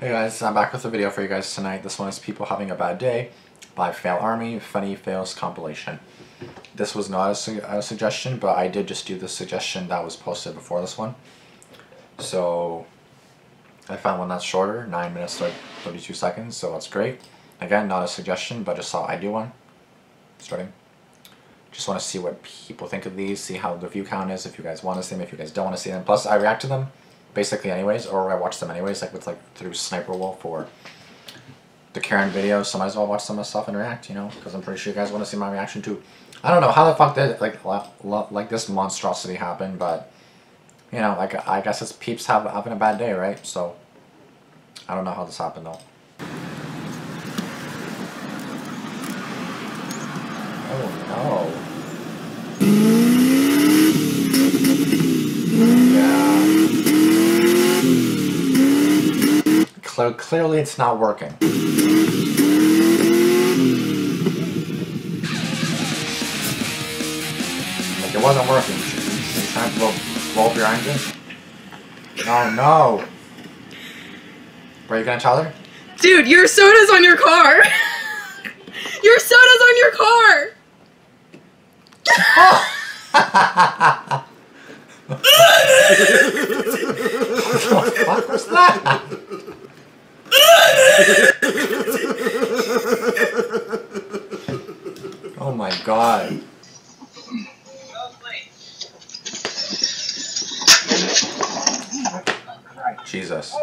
guys, I'm back with a video for you guys tonight. This one is People Having a Bad Day by FailArmy Funny Fails Compilation. This was not a, su a, suggestion, but I did just do the suggestion that was posted before this one. So I found one that's shorter, 9 minutes 32 seconds, so that's great. Again, not a suggestion, but just thought I'd do one. Starting. Just want to see what people think of these, see how the view count is, if you guys want to see them, if you guys don't want to see them. Plus, I react to them basically anyways, or I watch them anyways, like with like through Sniper Wolf or the Karen videos, so might as well watch some of the stuff and react, you know, because I'm pretty sure you guys want to see my reaction too. I don't know how the fuck did like like this monstrosity happen, but you know, like I guess it's peeps have, having a bad day, right? So I don't know how this happened though. Oh no. Clear, clearly it's not working. Like it wasn't working. You trying to blow, blow up your engine? Oh no. Were you gonna tell her? Dude, your soda's on your car! your soda's on your car! Oh! what the fuck was that? oh my god. Jesus.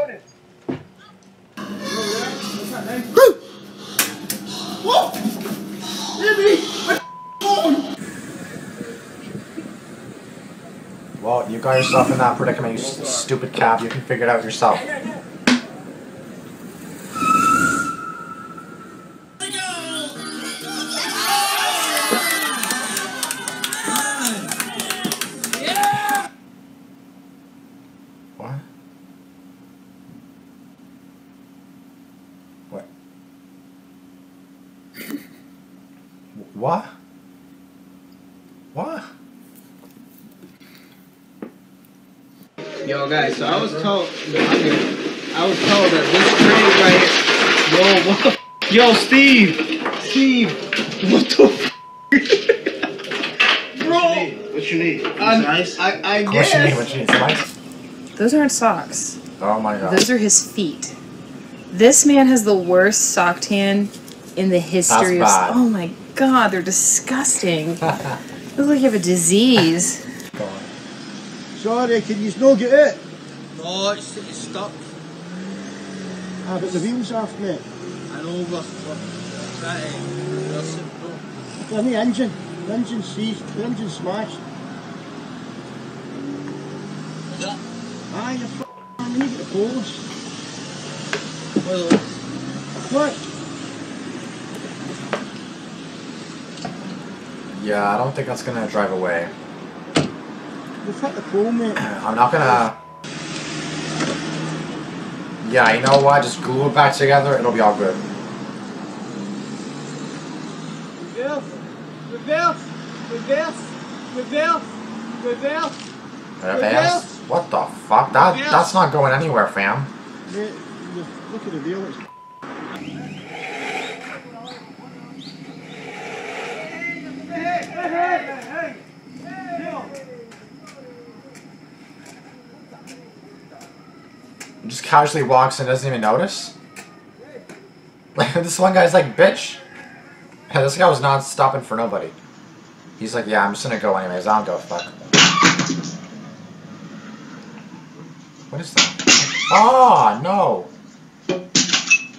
Well, you got yourself in that predicament, you stupid cab. You can figure it out yourself. Yo, guys, so I was told, I was told that this crate right here, yo, what the, yo, Steve, Steve, what the Bro! What you need? Ice? I, I guess. What you need? What you need? Some ice? Those aren't socks. Oh my god. Those are his feet. This man has the worst sock tan in the history That's of. Oh my god, they're disgusting. Look like you have a disease. Sorry, can you not get it? No, it's, it's stuck. Ah, but the wheels off, mate. I know, we're, we're trying to listen, bro. And the engine. The engine's seized. The engine's smashed. Yeah. Ah, you're f***ing man. You need to get the police. Well, What? Yeah, I don't think that's gonna drive away. You've hit the mate. I'm not gonna... Uh, yeah, you know what? Just glue it back together, it'll be all good. Reverse. Reverse. Reverse. Reverse. Reverse. Reverse? What the fuck? That That's not going anywhere, fam. Look at the wheel. It's Just casually walks and doesn't even notice. Like, this one guy's like, bitch. Yeah, this guy was not stopping for nobody. He's like, yeah, I'm just gonna go anyways. I don't go fuck. What is that? Oh, no.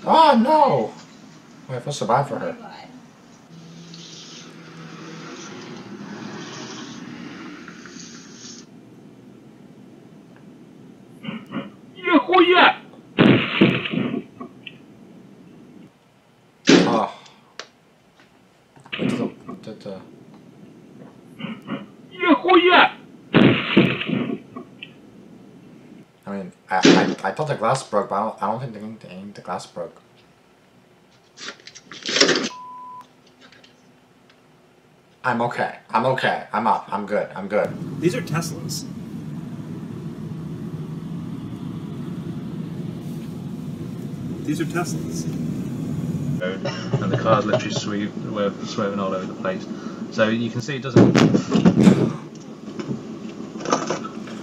Oh, no. Wait, I feel so bad for her. Oh. Wait till the, the, the... I mean, I, I, I thought the glass broke, but I don't, I don't think the, the, the glass broke. I'm okay. I'm okay. I'm up. I'm good. I'm good. These are Teslas. These are Teslas. And the cars literally sweep, were swerving all over the place. So you can see it doesn't.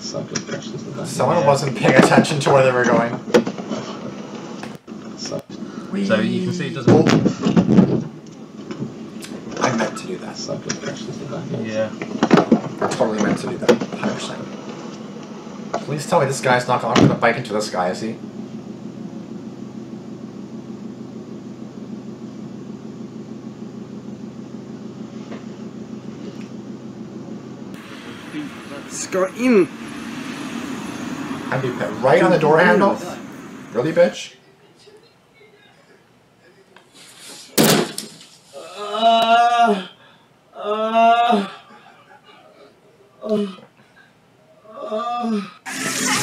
Something crashes the back. Someone Yeah. wasn't paying attention to where they were going. So, So you can see it doesn't. I meant to do that. something crashes the back. Yeah. I totally meant to do that. 100%. Please tell me this guy's not going to bike into this guy, is he? Ska in! Be put right on the door handle? Really, bitch?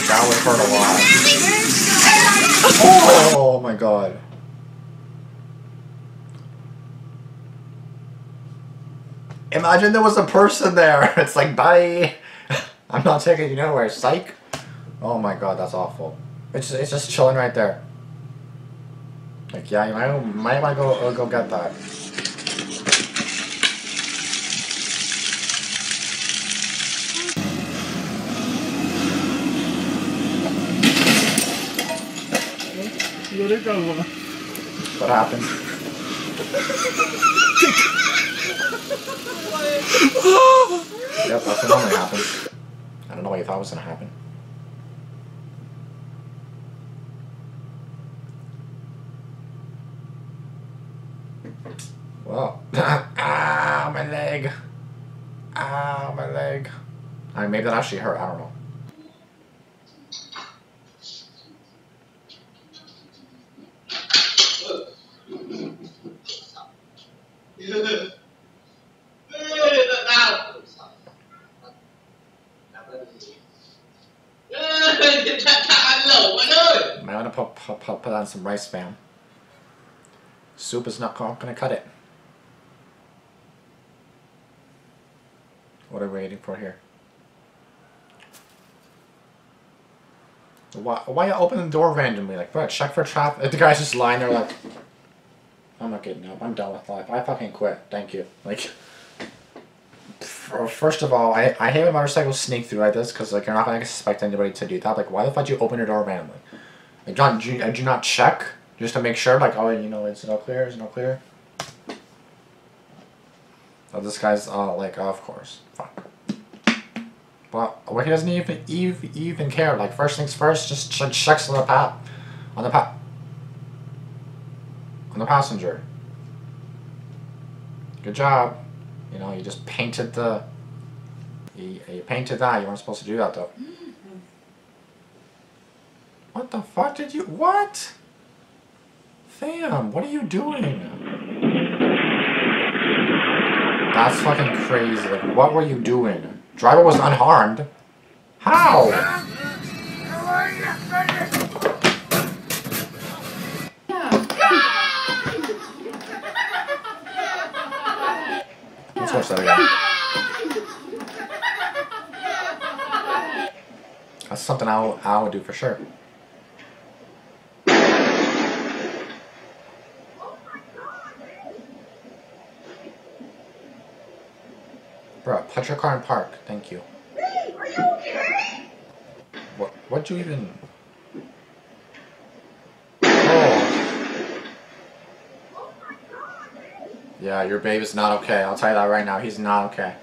That would hurt a lot. Oh my god. Imagine there was a person there. It's like, bye. I'm not taking you nowhere. Psych. Oh my god, that's awful. It's it's just chilling right there. Like, yeah, you might might want to go uh, go get that. Let it go. What happened? yep, that's what normally happens. Don't know what you thought was gonna happen. Well, ah, my leg. Ah, my leg. I mean, maybe that actually hurt. I don't know. Might want to put, on some rice fam. Soup is not going to cut it. What are we waiting for here? Why, why you open the door randomly? Like, bro, check for traffic. The guy's just lying there like, I'm not getting up. I'm done with life. I fucking quit. Thank you. Like, first of all, I, I hate when motorcycles sneak through like this because like you're not gonna expect anybody to do that. Like, why the fuck do you open your door randomly? John, do you, do not check just to make sure? Like, oh, you know, it's not clear. It's not clear. Oh, this guy's uh, like, oh, of course, fuck. But well, he doesn't even even even care. Like first things first, just ch- checks on the pa- on the pa- on the passenger. Good job. You know, you just painted the. You, you painted that. You weren't supposed to do that though. What the fuck did you? What? Fam, what are you doing? That's fucking crazy. Like, what were you doing? Driver was unharmed. How? Let's watch that again. That's something I would, I would do for sure. Put your car in park. Thank you. Are you okay? What? What'd you even? Oh. Yeah, your babe is not okay. I'll tell you that right now. He's not okay.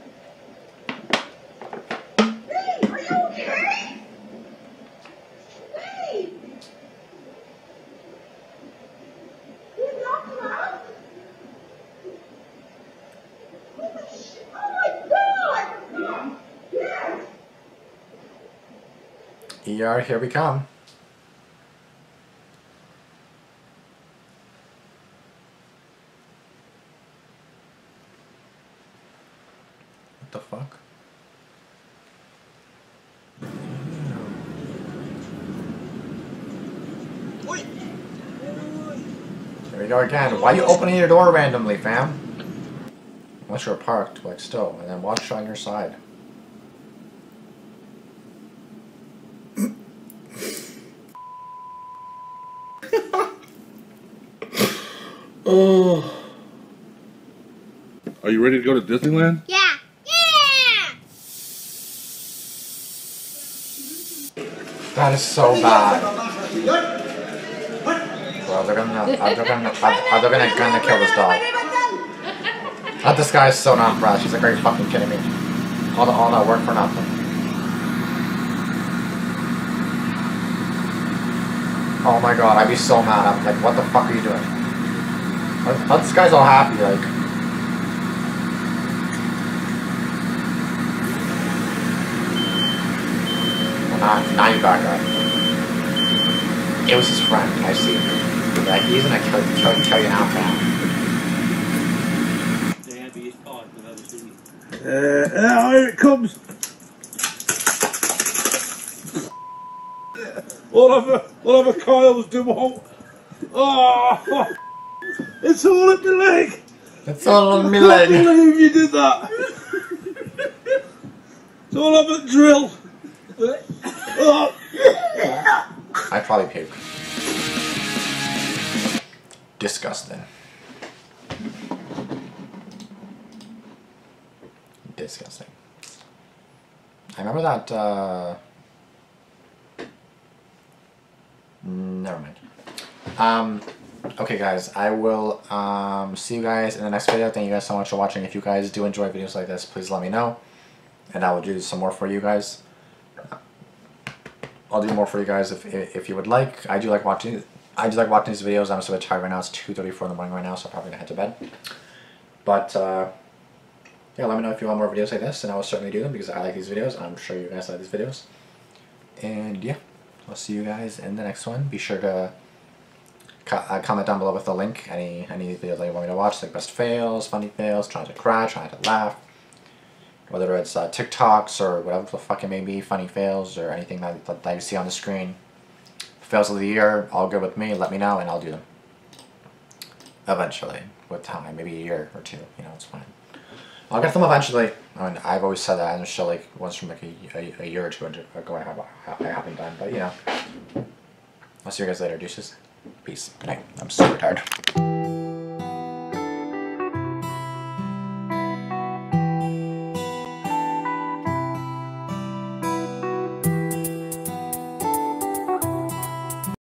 Hey, are you okay? Hey! You knocked him out? Holy shit! Oh my god! Yes! ER, here we come. What the fuck? There we go again. Why are you opening your door randomly, fam? Unless you're parked, like still, and then watch on your side. Oh. Are you ready to go to Disneyland? Yeah. Yeah. That is so bad. Bro, they're gonna, uh, they're gonna, uh, they're gonna, gonna kill this dog. Uh, this guy is so not impressed. He's like, are you fucking kidding me? All, the, all that work for nothing. Oh my god, I'd be so mad. I'm like, what the fuck are you doing? How- this guy's all happy, like. Well, now, now you back up. It was his friend, I see. Yeah, he's gonna kill, kill, kill you now, fam. Uh, uh, here it comes. All over, all over Kyle's Dumont. Oh, it's all at my leg. It's all on me I can't believe you did that. It's all over the drill. Oh. I'd probably puke. Disgusting. Disgusting. I remember that, uh... Never mind. Um, okay guys, I will, um, see you guys in the next video. Thank you guys so much for watching. If you guys do enjoy videos like this, please let me know. And I will do some more for you guys. I'll do more for you guys if if you would like. I do like watching. I do like watching these videos. I'm so tired right now. It's two thirty four in the morning right now, so I'm probably gonna head to bed. But uh, yeah, let me know if you want more videos like this, and I will certainly do them because I like these videos. I'm sure you guys like these videos. And yeah, I'll see you guys in the next one. Be sure to co- uh, comment down below with the link. Any any video that you want me to watch, like best fails, funny fails, trying to cry, trying to laugh whether it's uh, TikToks or whatever the fuck it may be, funny fails or anything that, that, that you see on the screen. Fails of the year, all good with me, let me know and I'll do them. Eventually, with time, maybe a year or two, you know, it's fine. I'll get them eventually. I mean, I've always said that the show, like, once from like a, a, a year or two ago I, have, I haven't done, but you know. I'll see you guys later, douches. Peace. Good night. I'm super tired.